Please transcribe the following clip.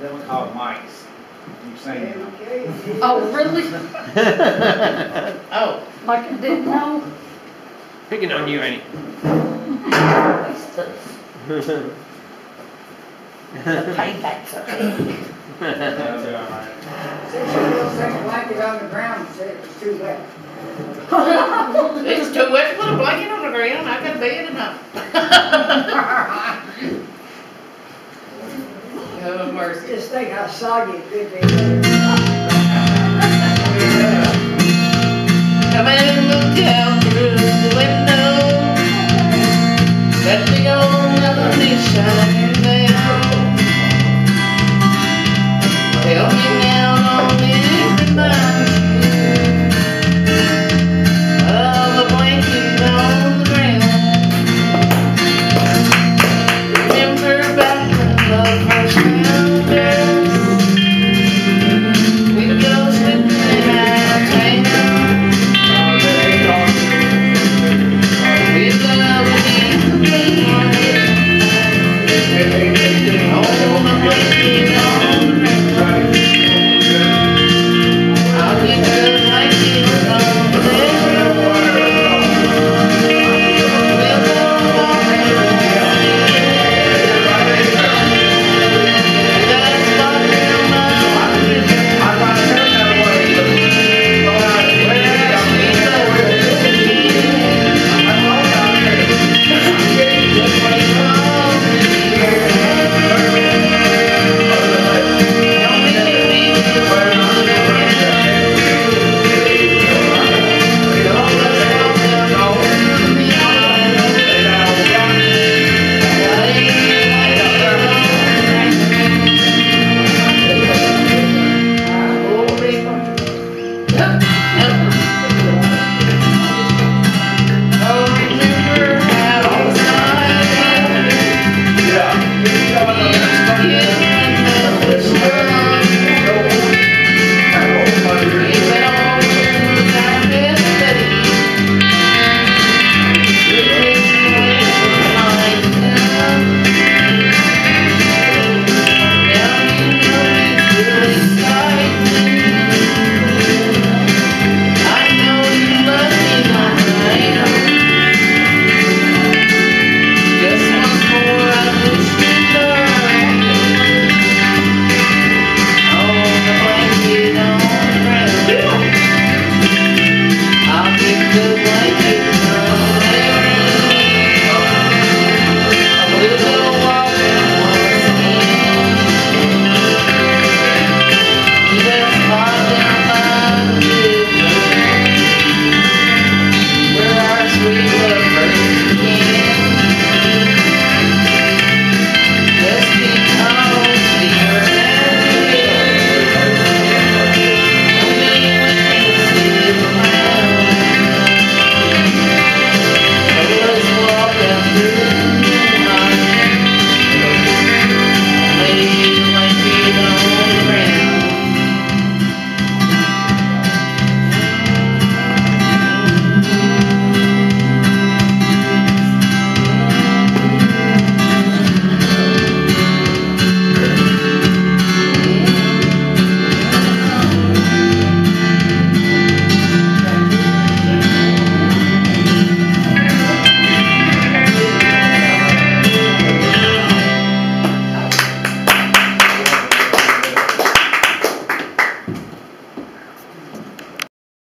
then we call it mice. You've seen them. Oh, really? Oh, Like I didn't know? Picking on you, ain't the paybacks are big. They'll do all right. Since you little second blanket on the ground, said it was too wet. It was too wet to put a blanket on the ground, I got bed enough. Oh, Just think how soggy it could be.